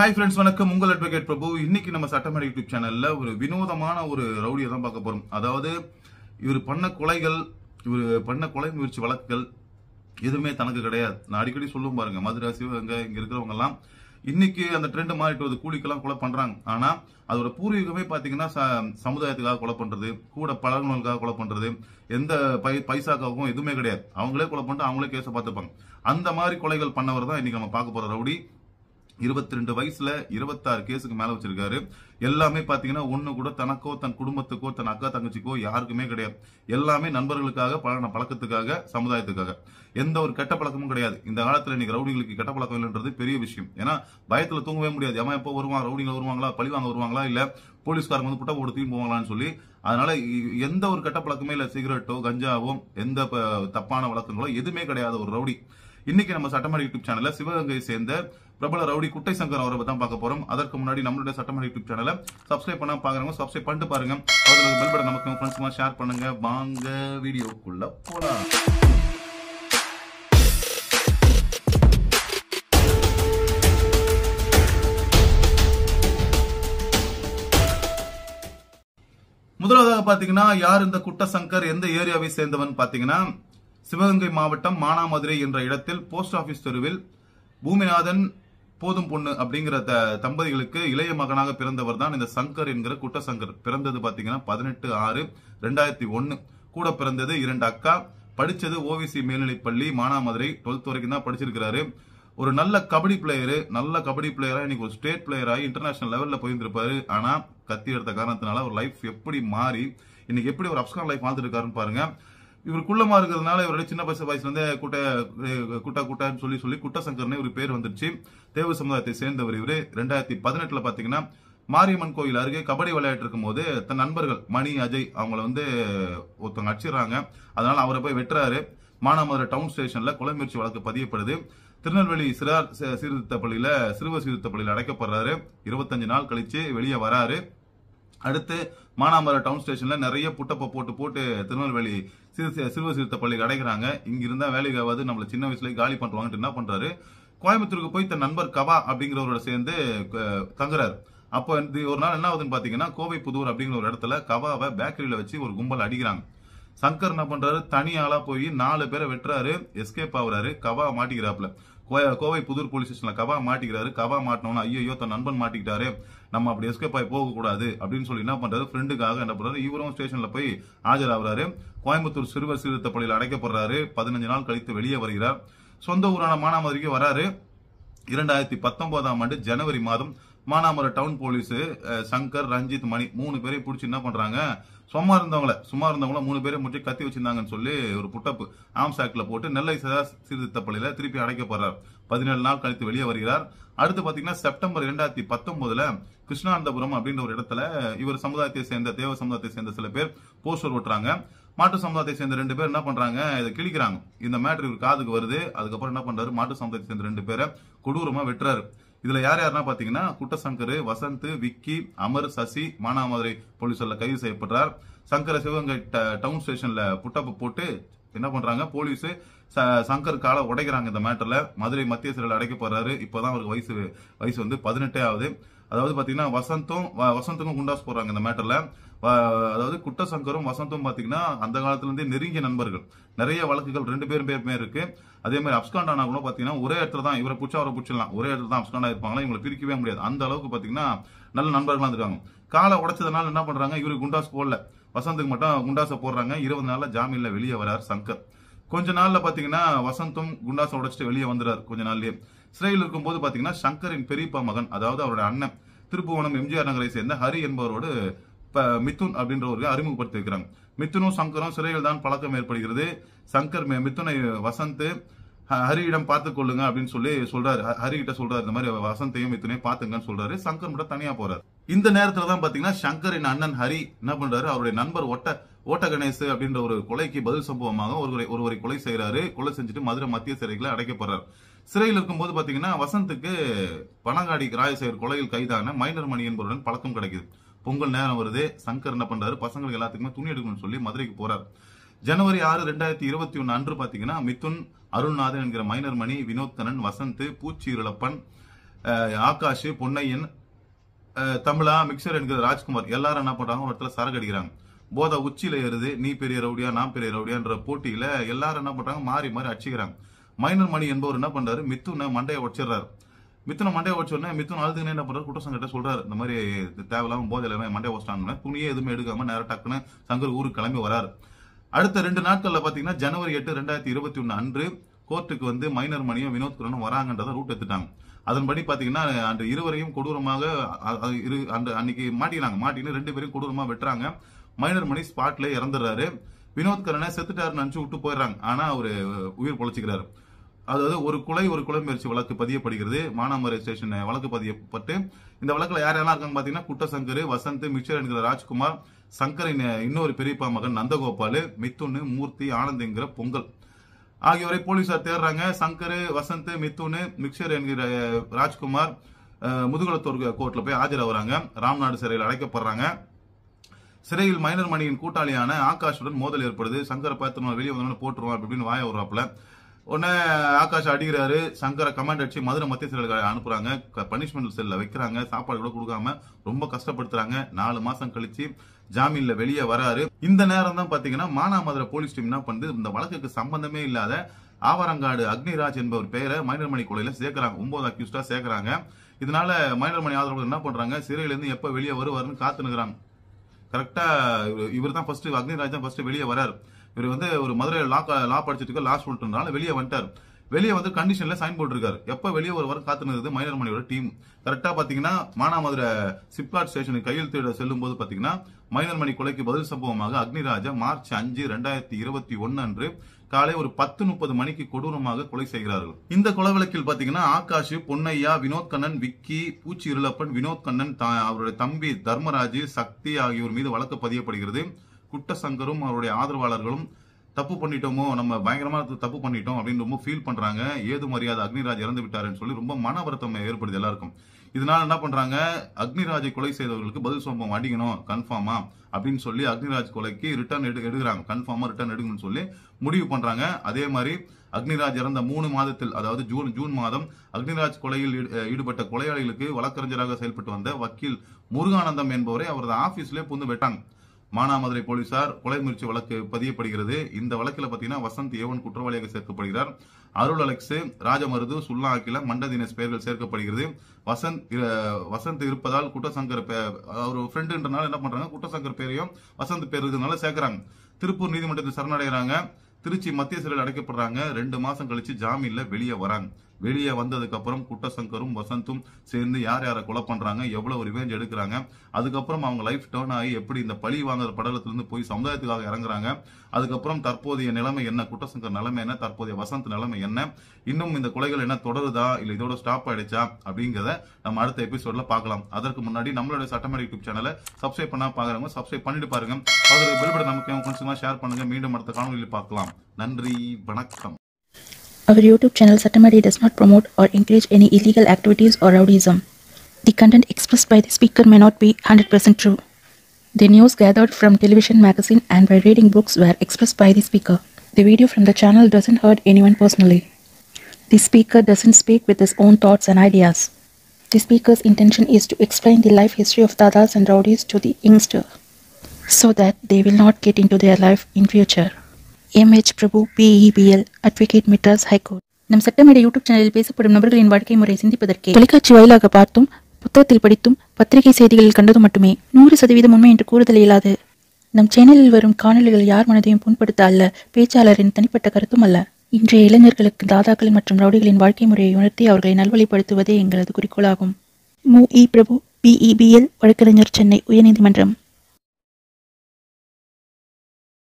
Hi friends வணக்கம். உங்கள் advocate பிரபு. இன்னைக்கு நம்ம சட்டமேடை யூடியூப் சேனல்ல ஒரு வினோதமான ஒரு ரவுடியை தான் பார்க்க போறோம். அதாவது இவர் பண்ண கொலைகள் இவர் பண்ண கொலை முயற்சி வழக்குகள் எதுவுமே தனக்கு கிடையாது. நான் அடிக்கடி சொல்லும் பாருங்க மதுரை சிவகங்கை இங்க இருக்கிறவங்க எல்லாம் இன்னைக்கு அந்த ட்ரெண்ட் மாறிட்டு வருது. கூலிக்கெல்லாம் கொலை பண்றாங்க. ஆனா அதோட பூர்வீகமே பாத்தீங்கன்னா ச- சமுதாயத்துக்காக கொலை பண்றது கூட பழகுனவங்களுக்காக கொலை பண்றது எந்த பை பைசாக்காகவும் எதுவுமே கிடையாது. அவங்களே கொலை பண்ணிட்டு அவங்களே கேஸை பார்த்துப்பாங்க. அந்த மாதிரி கொலைகள் பண்ணவர் தான் இன்னைக்கு நம்ம பார்க்க போற ரவுடி. இருபத்தி ரெண்டு வயசுல இருபத்தாறு கேஸுக்கு மேல வச்சிருக்காரு. எல்லாமே பாத்தீங்கன்னா ஒண்ணு கூட தனக்கோ தன் குடும்பத்துக்கோ தன் அக்கா தங்கச்சிக்கோ யாருக்குமே கிடையாது. எல்லாமே நண்பர்களுக்காக பழன பழக்கத்துக்காக சமுதாயத்துக்காக. எந்த ஒரு கெட்ட பழக்கமும் கிடையாது. இந்த காலத்துல இன்னைக்கு ரவுடிங்களுக்கு கெட்ட பழக்கம் இல்லைன்றது பெரிய விஷயம். ஏன்னா பயத்துல தூங்கவே முடியாது. எவன் எப்போ வருவான்? ரவுடிங்க வருவாங்களா? பழி வாங்க வருவாங்களா? இல்ல போலீஸ்காரங்க வந்து புட்டா போட்டு தூக்கி போவாங்களான்னு சொல்லி அதனால எந்த ஒரு கெட்ட பழக்கமே இல்ல. சிகரெட்டோ கஞ்சாவோ எந்த ப- தப்பான வழக்கங்களோ எதுவுமே கிடையாது ஒரு ரவுடி. இன்னைக்கு நம்ம சட்டமன்ற யூடியூப் சேனல்ல சிவகங்கையை சேர்ந்த பிரபல ரவுடி குட்டை சங்கர் அவரை தான் பார்க்க போறோம். அதற்கு முன்னாடி நம்மளுடைய சட்டமன்ற யூடியூப் சேனலை சப்ஸ்கிரைப் பண்ண பாக்குறவங்க சப்ஸ்கிரைப் பண்ணிட்டு பாருங்க. அதில் பெல் பட்டன் நமக்கு ஃப்ரெண்ட்ஸ்மா ஷேர் பண்ணுங்க. வாங்க வீடியோக்குள்ள போலாம். முதலாவதாக பாத்தீங்கன்னா யார் இந்த குட்டசங்கர் எந்த ஏரியாவை சேர்ந்தவன் பாத்தீங்கன்னா சிவகங்கை மாவட்டம் மானாமதுரை என்ற இடத்தில் போஸ்ட் ஆபீஸ் தெருவில் பூமிநாதன் போதும் பொண்ணு அப்படிங்கிற த- தம்பதிகளுக்கு இளைய மகனாக பிறந்தவர் தான் இந்த சங்கர் என்கிற குட்டசங்கர். பிறந்தது பாத்தீங்கன்னா பதினெட்டு ஆறு ரெண்டாயிரத்தி ஒன்னு. கூட பிறந்தது இரண்டு அக்கா. படிச்சது ஓவிசி மேல்நிலைப்பள்ளி மானாமதுரை. டுவெல்த் வரைக்கும் தான் படிச்சிருக்கிறாரு. ஒரு நல்ல கபடி பிளேயரு நல்ல கபடி பிளேயரா இன்னைக்கு ஒரு ஸ்டேட் பிளேயராக இன்டர்நேஷனல் லெவல்ல போயிருந்திருப்பாரு. ஆனா கத்தி எடுத்த காரணத்தினால ஒரு லைஃப் எப்படி மாறி இன்னைக்கு எப்படி ஒரு அப்ஸ்கான் லைஃப் வாழ்ந்துருக்காருன்னு பாருங்க. இவர் குள்ளமா இருக்கிறதுனால இவருடைய சின்ன பசு வயசுல வந்து குட்ட குட்டா குட்டான்னு சொல்லி சொல்லி குட்டசங்கர்னு ஒரு பேர் வந்துருச்சு. தேவ சமுதாயத்தை சேர்ந்தவர் இவர். ரெண்டாயிரத்தி பதினெட்டுல பாத்தீங்கன்னா மாரியம்மன் கோயில் அருகே கபடி விளையாட்டு இருக்கும் போது தன் நண்பர்கள் மணி அஜய் அவங்கள வந்து ஒருத்தவங்க அடிச்சிடுறாங்க. அதனால அவரை போய் வெட்டுறாரு. மானாமதுரை டவுன் ஸ்டேஷன்ல கொலை முயற்சி வழக்கு பதியப்படுது. திருநெல்வேலி சிறார் ச- சீர்திருத்த பள்ளியில சிறுவர் சீர்திருத்த பள்ளியில் அடைக்கப்படுறாரு. இருபத்தஞ்சு நாள் கழிச்சு வெளியே வராரு. அடுத்து மானாமர டவுன் ஸ்டேஷன்ல நிறைய புட்டப்ப போட்டு போட்டு திருநெல்வேலி சிறு சிறுவர் சிறுத்த பள்ளிக்கு அடைக்கிறாங்க. இங்க இருந்தா வேலைக்கு ஆகாது. நம்மள சின்ன வயசுல காலி பண்ணுவாங்கன்னு என்ன பண்றாரு? கோயம்புத்தூருக்கு போய் தன் நண்பர் கவா அப்படிங்கிறவரோட சேர்ந்து தங்குறாரு. அப்போ இது ஒரு நாள் என்ன ஆகுதுன்னு பாத்தீங்கன்னா கோவை புதூர் அப்படிங்கிற ஒரு இடத்துல கவாவை பேக்கரியில வச்சு ஒரு கும்பல் அடிக்கிறாங்க. சங்கர் என்ன பண்றாரு? தனி ஆளா போய் நாலு பேரை வெட்டுறாரு. எஸ்கேப் ஆகுறாரு. கவா மாட்டிக்கிறாப்ல கோவை புதூர் போலீஸ் ஸ்டேஷன்ல கவா மாட்டிக்கிறாரு. கவா மாட்டினோன்னு ஐயோ தன் நண்பன் மாட்டிக்கிட்டாரு. நம்ம அப்படி எஸ்கேப் ஆகி போக கூடாது அப்படின்னு சொல்லி என்ன பண்றாரு? ஃப்ரெண்டுக்காக என்ன பண்றாரு? இவரும் ஸ்டேஷன்ல போய் ஆஜராகிறாரு. கோயம்புத்தூர் சிறுவர் சீர்திருத்த பள்ளியில் அடைக்கப்படுறாரு. பதினஞ்சு நாள் கழித்து வெளியே வருகிறார். சொந்த ஊரான மானாமதுரைக்கு வராரு. இரண்டாயிரத்தி பத்தொன்பதாம் ஆண்டு ஜனவரி மாதம் மானாமரை டவுன் போலீஸ் சங்கர் ரஞ்சித் மணி மூணு பேரையும் பிடிச்சி என்ன பண்றாங்க? சும்மா இருந்தவங்கள சும்மா இருந்தவங்கள மூணு பேரை முடிச்சு கத்தி வச்சிருந்தாங்கன்னு சொல்லி ஒரு புட்டப்பு ஆம்ஸ் ஆக்ட்ல போட்டு நெல்லை சதா சீர்திருத்த பள்ளியில திருப்பி அடைக்கப்படுறார் பதினேழு நாள் கழித்து வெளியே வருகிறார். அடுத்து பாத்தீங்கன்னா செப்டம்பர் இரண்டாயிரத்தி பத்தொன்பதுல கிருஷ்ணானந்தபுரம் அப்படின்ற ஒரு இடத்துல இவர் சமுதாயத்தை சேர்ந்த தேவ சமுதாயத்தை சேர்ந்த சில பேர் போஸ்டர் ஓட்டுறாங்க. மாட்டு சமுதாயத்தை சேர்ந்த ரெண்டு பேர் என்ன பண்றாங்க? இதை கிழிக்கிறாங்க. இந்த மேட்ரு இவர் காதுக்கு வருது. அதுக்கப்புறம் என்ன பண்றாரு? மாட்டு சமுதாயத்தை சேர்ந்த ரெண்டு பேரை கொடூரமா வெட்டுறாரு. இதுல யார் யாருன்னா பாத்தீங்கன்னா குட்டசங்கர் வசந்த் விக்கி அமர் சசி மானாமதுரை போலீசார்ல கைது செய்யப்படுறார். சங்கர சிவகங்கை ட- டவுன் ஸ்டேஷன்ல புட்டப்ப போட்டு என்ன பண்றாங்க போலீஸ் ச- சங்கர் காலை உடைக்கிறாங்க இந்த மேட்டர்ல. மதுரை மத்திய சிறையில் அடைக்கப்படுறாரு இப்பதான் அவருக்கு வயசு வயசு வந்து பதினெட்டே ஆகுது. அதாவது பாத்தீங்கன்னா வசந்தும் வ- வசந்துக்கும் குண்டாஸ் போடுறாங்க இந்த மேட்டர்ல. அதாவது குட்டசங்கரும் வசந்தும் பாத்தீங்கன்னா அந்த காலத்துல இருந்தே நெருங்கிய நண்பர்கள். நிறைய வழக்குகள் ரெண்டு பேரும் பேருமே இருக்கு. அதே மாதிரி அப்ஸ்காண்ட் கூட பாத்தீங்கன்னா ஒரே இடத்துல தான் இவரை பிடிச்சா அவரை பிடிச்சிடலாம். ஒரே இடத்துல தான் அப்ஸ்காண்டா இருப்பாங்களா இவங்களை பிரிக்கவே முடியாது. அந்த அளவுக்கு பாத்தீங்கன்னா நல்ல நண்பர்களாக இருக்காங்க காலை உடைச்சதுனால என்ன பண்றாங்க இவருக்கு குண்டாஸ் போடல. வசந்துக்கு மட்டும் குண்டாசை போடுறாங்க. இருபது நாள்ல ஜாமீன்ல வெளியே வரார் சங்கர். கொஞ்ச நாள்ல பாத்தீங்கன்னா வசந்தும் குண்டாசை உடைச்சிட்டு வெளியே வந்துறாரு கொஞ்ச நாள்லயே. சிறையில் இருக்கும்போது பாத்தீங்கன்னா சங்கரின் பெரியப்பா மகன் அதாவது அவரோட அண்ணன் திருப்புவனம் எம்ஜிஆர் நகரை சேர்ந்த ஹரி என்பவரோடு மிதுன் அப்படின்ற ஒரு வைக்கிறாங்க மிதுனும் சங்கரும் சிறையில் தான் பழக்கம் ஏற்படுகிறது. சங்கர் மிதுனை வசந்த் ஹ- ஹரியிடம் பார்த்து கொள்ளுங்க அப்படின்னு சொல்லி சொல்றாரு. ஹரி கிட்ட சொல்றாரு இந்த மாதிரி வசந்தையும் மிதுனையும் பாத்துங்கன்னு சொல்றாரு. சங்கர் மட்டும் தனியா போறாரு. இந்த நேரத்துல தான் பாத்தீங்கன்னா சங்கரின் அண்ணன் ஹரி என்ன பண்றாரு? அவருடைய நண்பர் ஒட்ட ஓட்ட கணேஷ் அப்படின்ற ஒரு கொலைக்கு பதில் சம்பவமாக ஒருவரை ஒருவரை கொலை செய்யறாரு கொலை செஞ்சுட்டு மதுரை மத்திய சிறைகளை அடைக்கப்படுறாரு. சிறையில் இருக்கும்போது பாத்தீங்கன்னா வசந்துக்கு பனங்காடி ராயசேகர் கொலையில் கைதான மைனர் மணி என்பவருடன் பழக்கம் கிடைக்குது. பொங்கல் நேரம் வருது. சங்கர் என்ன பண்றாரு? பசங்களுக்கு எல்லாத்துக்குமே துணி எடுக்கணும்னு சொல்லி மதுரைக்கு போறாரு. ஜனவரி ஆறு ரெண்டாயிரத்தி இருபத்தி ஒன்னு அன்று பாத்தீங்கன்னா மிதுன் அருள்நாதன் என்கிற மைனர் மணி வினோத்தனன் வசந்த் பூச்சி இளப்பன் ஆகாஷ் பொன்னையன் தமிழா மிக்சர் என்கிற ராஜ்குமார் எல்லாரும் என்ன பண்றாங்க? ஒரு இடத்துல சரக்கு அடிக்கிறாங்க. போதை உச்சியில ஏறுது. நீ பெரிய ரவுடியா நான் பெரிய ரவுடியான்ற போட்டியில எல்லாரும் என்ன பண்றாங்க? மாறி மாறி அடிச்சுக்கிறாங்க. மைனர் மணி என்பவர் என்ன பண்றாரு? மித்துனை மண்டையை உடச்சிடுறாரு. மித்துனை மண்டே உடச்ச உடனே மித்துன் அழுதுன்னு என்ன பண்ணுறது குற்றசங்கிட்ட சொல்றாரு. இந்த மாதிரி தேவையில்லாம போதையில மண்டே மண்டையை உடச்சிட்டாங்க துணியே எதுவுமே எடுக்காம நேரம் டக்குன்னு சங்கர் ஊருக்கு கிளம்பி வராரு. அடுத்த ரெண்டு நாட்கள்ல பாத்தீங்கன்னா ஜனவரி எட்டு ரெண்டாயிரத்தி இருபத்தி ஒன்று அன்று கோர்ட்டுக்கு வந்து மைனர் மணியும் வினோத் குரனும் வராங்கன்றதை ரூட் எடுத்துட்டாங்க. அதன்படி பாத்தீங்கன்னா அன்று இருவரையும் கொடூரமாக இரு அந்த அன்னைக்கு மாட்டினாங்க. மாட்டின்னு ரெண்டு பேரும் கொடூரமா வெட்டுறாங்க. மைனர் மணி ஸ்பாட்ல இறந்துடுறாரு. வினோத் கரனை செத்துட்டாருன்னு நினைச்சு விட்டு போயிடுறாங்க. ஆனா அவரு உயிர் பொழைச்சிக்கிறாரு. அதாவது ஒரு கொலை ஒரு கொலை முயற்சி வழக்கு பதியப்படுகிறது. மானாமரை ஸ்டேஷன் வழக்கு பதியப்பட்டு இந்த வழக்கில் யார் யாரெல்லாம் இருக்காங்க பாத்தீங்கன்னா குட்டசங்கர் வசந்த் மிக்சர் என்கிற ராஜ்குமார் சங்கரின் இன்னொரு பெரியப்பா மகன் நந்தகோபால் மித்துன்னு மூர்த்தி ஆனந்த் என்கிற பொங்கல். ஆகியோரை போலீசார் தேடுறாங்க. சங்கர் வசந்த் மித்துனு மிக்சர் என்கிற ராஜ்குமார் முதுகுளத்தூர் கோர்ட்ல போய் ஆஜராகிறாங்க ராம்நாடு சிறையில் அடைக்கப்படுறாங்க. சிறையில் மைனர் மணியின் கூட்டாளியான ஆகாஷுடன் மோதல் ஏற்படுது. சங்கரை பார்த்து வெளியே வந்தோன்னு போட்டுருவான் அப்படின்னு இப்படின்னு வாய விடுறாப்புல உடனே ஆகாஷ் அடிக்கிறாரு. சங்கரை கமாண்ட் அடிச்சு மதுரை மத்திய சிறையில் அனுப்புறாங்க. பனிஷ்மெண்ட் செல்ல வைக்கிறாங்க. சாப்பாடு கூட கொடுக்காம ரொம்ப கஷ்டப்படுத்துறாங்க. நாலு மாசம் கழிச்சு ஜாமீன்ல வெளியே வராரு. இந்த நேரம் தான் பாத்தீங்கன்னா மானாமதுரை போலீஸ் டீம் என்ன பண்ணுது? இந்த வழக்குக்கு சம்பந்தமே இல்லாத ஆவரங்காடு அக்னிராஜ் என்பவர் பெயரை மைனர்மணி கொலையில சேர்க்கிறாங்க. ஒன்பது அக்யூஸ்டா சேர்க்கிறாங்க. இதனால மைனர்மணி ஆதரவு என்ன பண்றாங்க? சிறையில இருந்து எப்ப வெளியே வருவாருன்னு காத்து நிக்கிறாங்க கரெக்டா இவர் தான் ஃபர்ஸ்ட் அக்னிராஜ் தான் ஃபர்ஸ்ட் வெளியே வராரு. இவர் வந்து ஒரு மதுரை லா லா படிச்சுட்டு இருக்க லா ஸ்டூடெண்ட்னால வெளியே வந்துட்டார். வெளியே வந்து கண்டிஷன்ல சைன் போட்டிருக்காரு. எப்ப வெளியே ஒரு வாரம் காத்துனது மைனர் மணியோட டீம் கரெக்டா பாத்தீங்கன்னா மானாமதுரை சிப்காட் ஸ்டேஷனுக்கு கையெழுத்திட செல்லும் போது பாத்தீங்கன்னா மைனர் மணி கொலைக்கு பதில் சம்பவமாக அக்னிராஜா மார்ச் அஞ்சு ரெண்டாயிரத்தி இருபத்தி ஒன்னு அன்று காலை ஒரு பத்து முப்பது மணிக்கு கொடூரமாக கொலை செய்கிறார்கள். இந்த கொலை வழக்கில் பாத்தீங்கன்னா ஆகாஷ் பொன்னையா வினோத் கண்ணன் விக்கி பூச்சி இருளப்பன் வினோத் கண்ணன் அவருடைய தம்பி தர்மராஜ் சக்தி ஆகியோர் மீது வழக்கு பதியப்படுகிறது. குட்டசங்கரும் அவருடைய ஆதரவாளர்களும் தப்பு பண்ணிட்டோமோ நம்ம பயங்கரமா தப்பு பண்ணிட்டோம் அப்படின்னு ரொம்ப ஃபீல் பண்றாங்க. ஏது மரியாதை அக்னிராஜ் இறந்து விட்டாருன்னு சொல்லி ரொம்ப மன வருத்தம் ஏற்படுது எல்லாருக்கும். இதனால என்ன பண்றாங்க? அக்னிராஜை கொலை செய்தவர்களுக்கு பதில் சம்பவம் அடிக்கணும் கன்ஃபார்மா அப்படின்னு சொல்லி அக்னிராஜ் கொலைக்கு ரிட்டர்ன் எடு எடுக்கிறாங்க. கன்ஃபார்மா ரிட்டர்ன் எடுக்கணும்னு சொல்லி முடிவு பண்றாங்க. அதே மாதிரி அக்னிராஜ் இறந்த மூணு மாதத்தில் அதாவது ஜூன் ஜூன் மாதம் அக்னிராஜ் கொலையில் ஈடு- ஈடுபட்ட கொலையாளிகளுக்கு வழக்கறிஞராக செயல்பட்டு வந்த வக்கீல் முருகானந்தம் என்பவரை அவரது ஆபீஸ்லேயே புந்து வெட்டாங்க. மானாமதுரை போலீசார் கொலை முயற்சி வழக்கு பதியப்படுகிறது. இந்த வழக்கில் பாத்தீங்கன்னா வசந்த் ஏவன் குற்றவாளியாக சேர்க்கப்படுகிறார். அருள் அலெக்ஸ் ராஜமருது சுல்லா அகில மண்ட தினேஷ் பெயர்கள் சேர்க்கப்படுகிறது. வசந்த் வசந்த் இருப்பதால் குற்றசங்கர் அவர் ஃப்ரெண்டுன்றனால என்ன பண்றாங்க குற்றசங்கர் பேரையும் வசந்த் பேர் இருக்கிறதுனால சேர்க்கிறாங்க. திருப்பூர் நீதிமன்றத்தில் சரணடைகிறாங்க. திருச்சி மத்திய சிறையில் அடைக்கப்படுறாங்க. ரெண்டு மாசம் கழிச்சு ஜாமீன்ல வெளியே வராங்க. வெளியே வந்ததுக்கு அப்புறம் குட்டசங்கரும் வசந்தும் சேர்ந்து யார் யாரை கொலை பண்றாங்க எவ்வளவு ரிவெஞ்ச் எடுக்கிறாங்க அதுக்கப்புறம் அவங்க லைஃப் டேர்ன் ஆகி எப்படி இந்த பழி வாங்குற படலத்திலிருந்து போய் சமுதாயத்துக்காக இறங்குறாங்க அதுக்கப்புறம் தற்போதைய நிலைமை என்ன குட்டசங்கர் நிலைமை என்ன தற்போதைய வசந்த் நிலைமை என்ன இன்னும் இந்த கொலைகள் என்ன தொடருதா இல்ல இதோட ஸ்டாப் ஆயிடுச்சா அப்படிங்கிறத நம்ம அடுத்த எபிசோட்ல பார்க்கலாம். அதற்கு முன்னாடி நம்மளோட சட்டமேட யூடியூப் சேனலை சப்ஸ்கிரைப் பண்ணா பாக்குறவங்க சப்ஸ்கிரைப் பண்ணிட்டு பாருங்க. அதோட பெல்பட நமக்கு கொஞ்சமா ஷேர் பண்ணுங்க. மீண்டும் அடுத்த காணொலியில் பார்க்கலாம். நன்றி வணக்கம். Our YouTube channel Satamari does not promote or encourage any illegal activities or rowdyism. The content expressed by the speaker may not be 100% true. The news gathered from television, magazine, and by reading books were expressed by the speaker. The video from the channel doesn't hurt anyone personally. The speaker doesn't speak with his own thoughts and ideas. The speaker's intention is to explain the life history of dadas and rowdies to the youngster so that they will not get into their life in future. MH Prabhu BEBL advocate Madras high court நம் சட்டமேடை YouTube சேனலில் பேசப்படும் நபர்களின் வாழ்க்கை முறை சிந்திப்பதற்கே. தொலைக்காட்சி வாயிலாக பார்த்தும் புத்தகத்தில் படித்தும் பத்திரிகை செய்திகளில் கண்டதும் மட்டுமே நூறு சதவீதம் உண்மை என்று கூறுதல் இயலாது நம் சேனலில் வரும் காணொளிகள் யார் மனதையும் புண்படுத்த அல்ல பேச்சாளரின் தனிப்பட்ட கருத்தும் அல்ல. இன்றைய இளைஞர்களுக்கு தாதாக்கள் மற்றும் ரவுடிகளின் வாழ்க்கை முறையை உணர்த்தி அவர்களை நல்வழிப்படுத்துவதே எங்களது குறிக்கோளாகும். மு. இ. பிரபு பிஇபிஎல் வழக்கறிஞர் சென்னை உயர்நீதிமன்றம்.